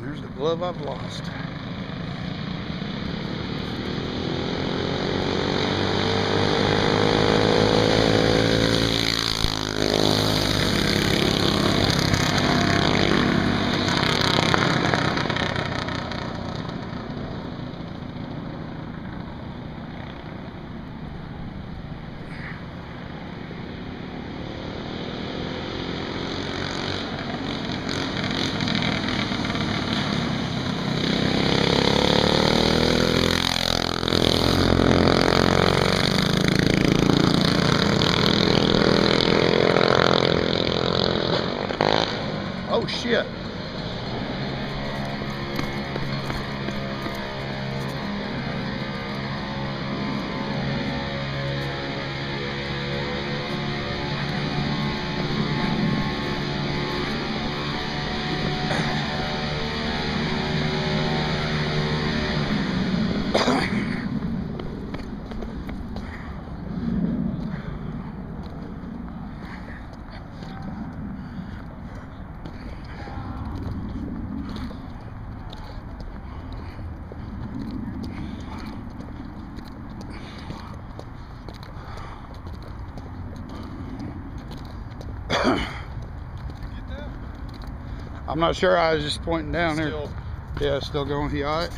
There's the glove I've lost. I'm not sure. I was just pointing down Still, here. Yeah, still going. He all right?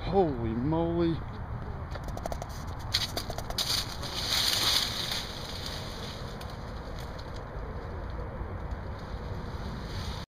Holy moly.